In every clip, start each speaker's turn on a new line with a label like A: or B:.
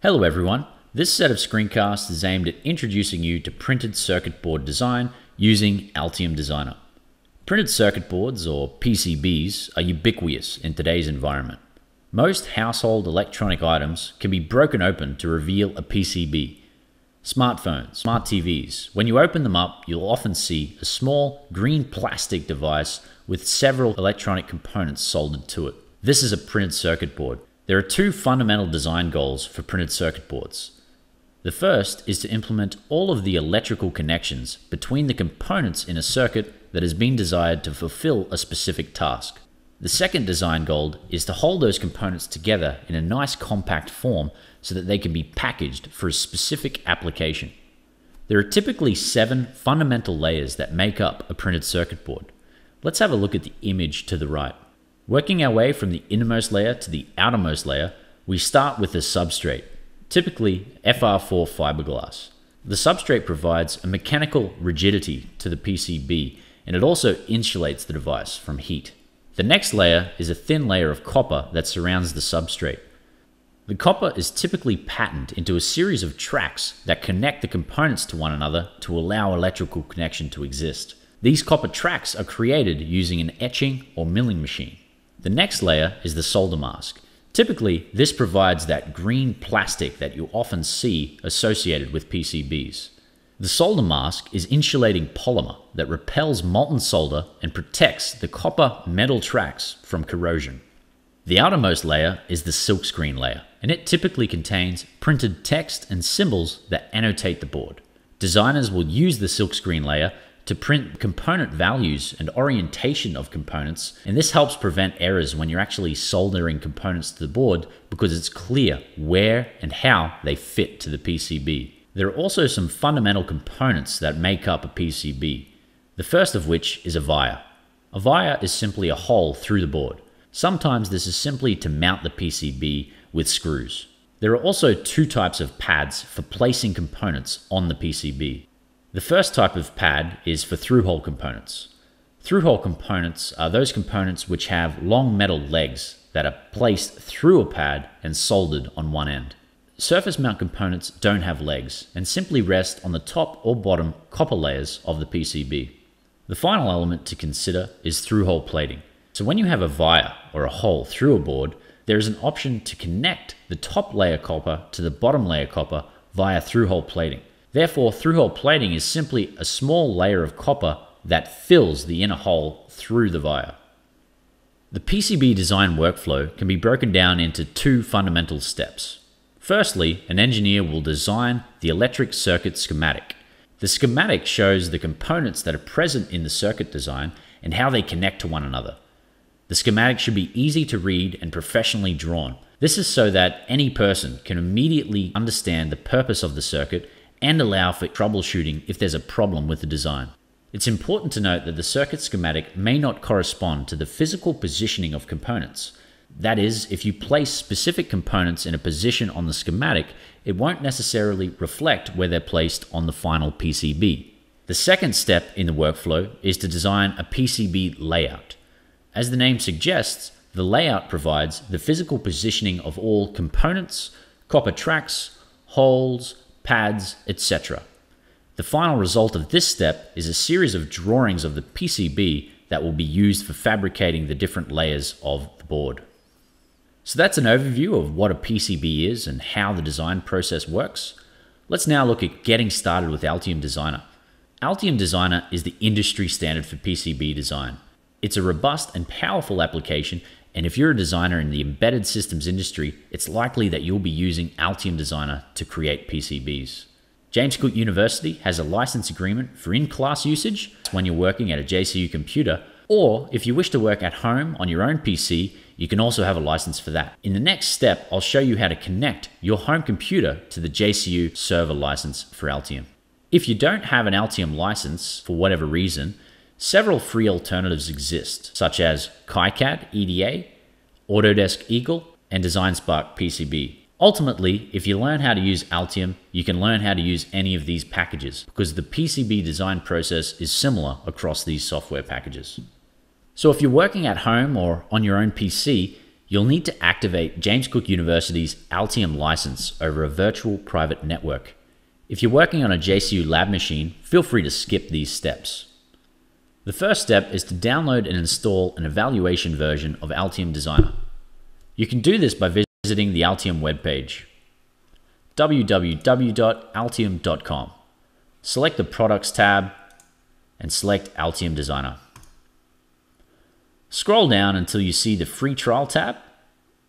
A: Hello everyone. This set of screencasts is aimed at introducing you to printed circuit board design using Altium Designer. Printed circuit boards, or PCBs, are ubiquitous in today's environment. Most household electronic items can be broken open to reveal a PCB. Smartphones, smart TVs, when you open them up, you'll often see a small green plastic device with several electronic components soldered to it. This is a printed circuit board. There are two fundamental design goals for printed circuit boards. The first is to implement all of the electrical connections between the components in a circuit that has been desired to fulfill a specific task. The second design goal is to hold those components together in a nice compact form so that they can be packaged for a specific application. There are typically seven fundamental layers that make up a printed circuit board. Let's have a look at the image to the right. Working our way from the innermost layer to the outermost layer, we start with the substrate, typically FR4 fiberglass. The substrate provides a mechanical rigidity to the PCB and it also insulates the device from heat. The next layer is a thin layer of copper that surrounds the substrate. The copper is typically patterned into a series of tracks that connect the components to one another to allow electrical connection to exist. These copper tracks are created using an etching or milling machine. The next layer is the solder mask. Typically, this provides that green plastic that you often see associated with PCBs. The solder mask is insulating polymer that repels molten solder and protects the copper metal tracks from corrosion. The outermost layer is the silkscreen layer, and it typically contains printed text and symbols that annotate the board. Designers will use the silkscreen layer to print component values and orientation of components, and this helps prevent errors when you're actually soldering components to the board because it's clear where and how they fit to the PCB. There are also some fundamental components that make up a PCB, the first of which is a via. A via is simply a hole through the board. Sometimes this is simply to mount the PCB with screws. There are also two types of pads for placing components on the PCB. The first type of pad is for through-hole components. Through-hole components are those components which have long metal legs that are placed through a pad and soldered on one end. Surface mount components don't have legs and simply rest on the top or bottom copper layers of the PCB. The final element to consider is through-hole plating. So when you have a via or a hole through a board, there is an option to connect the top layer copper to the bottom layer copper via through-hole plating. Therefore, through-hole plating is simply a small layer of copper that fills the inner hole through the via. The PCB design workflow can be broken down into two fundamental steps. Firstly, an engineer will design the electric circuit schematic. The schematic shows the components that are present in the circuit design and how they connect to one another. The schematic should be easy to read and professionally drawn. This is so that any person can immediately understand the purpose of the circuit and allow for troubleshooting if there's a problem with the design. It's important to note that the circuit schematic may not correspond to the physical positioning of components. That is, if you place specific components in a position on the schematic, it won't necessarily reflect where they're placed on the final PCB. The second step in the workflow is to design a PCB layout. As the name suggests, the layout provides the physical positioning of all components, copper tracks, holes, pads, etc. The final result of this step is a series of drawings of the PCB that will be used for fabricating the different layers of the board. So that's an overview of what a PCB is and how the design process works. Let's now look at getting started with Altium Designer. Altium Designer is the industry standard for PCB design. It's a robust and powerful application and if you're a designer in the embedded systems industry, it's likely that you'll be using Altium Designer to create PCBs. James Cook University has a license agreement for in-class usage when you're working at a JCU computer, or if you wish to work at home on your own PC, you can also have a license for that. In the next step, I'll show you how to connect your home computer to the JCU server license for Altium. If you don't have an Altium license for whatever reason, Several free alternatives exist, such as KiCad EDA, Autodesk Eagle, and DesignSpark PCB. Ultimately, if you learn how to use Altium, you can learn how to use any of these packages because the PCB design process is similar across these software packages. So if you're working at home or on your own PC, You'll need to activate James Cook University's Altium license over a virtual private network. If you're working on a JCU lab machine, feel free to skip these steps. The first step is to download and install an evaluation version of Altium Designer. You can do this by visiting the Altium webpage www.altium.com. Select the Products tab and select Altium Designer. Scroll down until you see the Free Trial tab.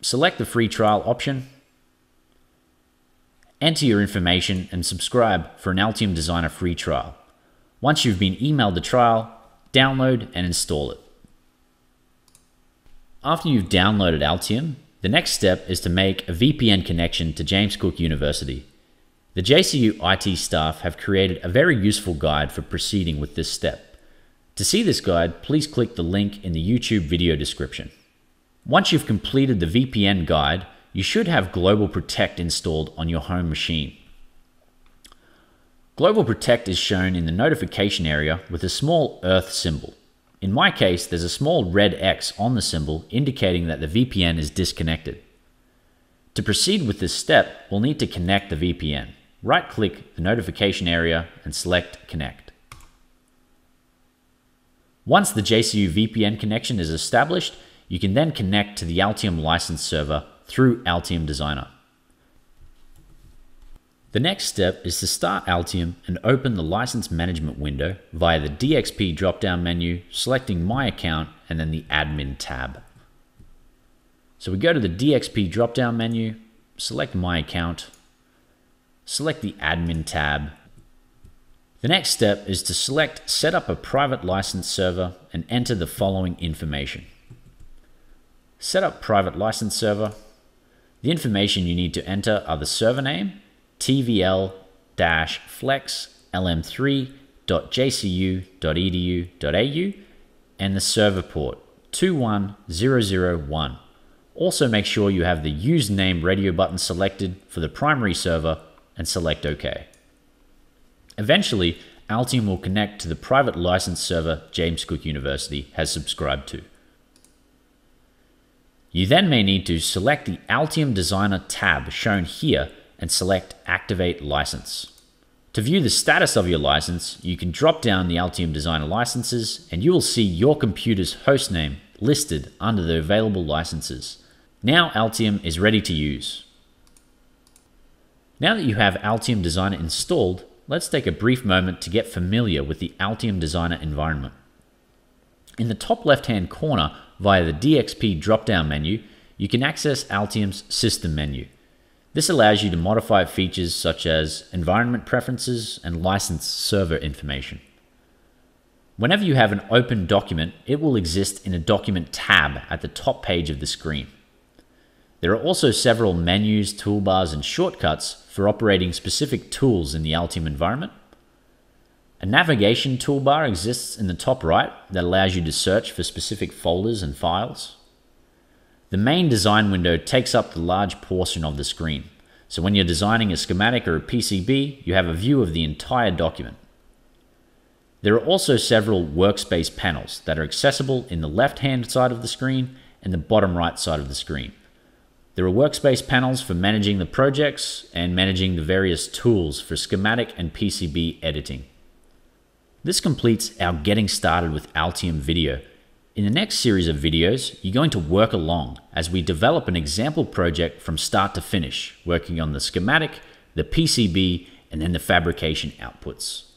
A: Select the Free Trial option. Enter your information and subscribe for an Altium Designer free trial. Once you've been emailed the trial, download and install it. After you've downloaded Altium, the next step is to make a VPN connection to James Cook University. The JCU IT staff have created a very useful guide for proceeding with this step. To see this guide, please click the link in the YouTube video description. Once you've completed the VPN guide, you should have Global Protect installed on your home machine. Global Protect is shown in the notification area with a small Earth symbol. In my case, there's a small red X on the symbol indicating that the VPN is disconnected. To proceed with this step, we'll need to connect the VPN. Right-click the notification area and select Connect. Once the JCU VPN connection is established, you can then connect to the Altium license server through Altium Designer. The next step is to start Altium and open the license management window via the DXP drop-down menu, selecting My Account and then the Admin tab. So we go to the DXP drop-down menu, select My Account, select the Admin tab. The next step is to select Set up a private license server and enter the following information. Set up private license server. The information you need to enter are the server name, tvl-flex lm3.jcu.edu.au and the server port 21001. Also make sure you have the username radio button selected for the primary server and select OK. Eventually, Altium will connect to the private license server James Cook University has subscribed to. You then may need to select the Altium Designer tab shown here and select Activate License. To view the status of your license, you can drop down the Altium Designer licenses and you will see your computer's hostname listed under the available licenses. Now Altium is ready to use. Now that you have Altium Designer installed, let's take a brief moment to get familiar with the Altium Designer environment. In the top left-hand corner via the DXP drop-down menu, you can access Altium's system menu. This allows you to modify features such as environment preferences and license server information. Whenever you have an open document, it will exist in a document tab at the top page of the screen. There are also several menus, toolbars, and shortcuts for operating specific tools in the Altium environment. A navigation toolbar exists in the top right that allows you to search for specific folders and files. The main design window takes up the large portion of the screen. So when you're designing a schematic or a PCB, you have a view of the entire document. There are also several workspace panels that are accessible in the left-hand side of the screen and the bottom right side of the screen. There are workspace panels for managing the projects and managing the various tools for schematic and PCB editing. This completes our getting started with Altium video. In the next series of videos, you're going to work along as we develop an example project from start to finish, working on the schematic, the PCB, and then the fabrication outputs.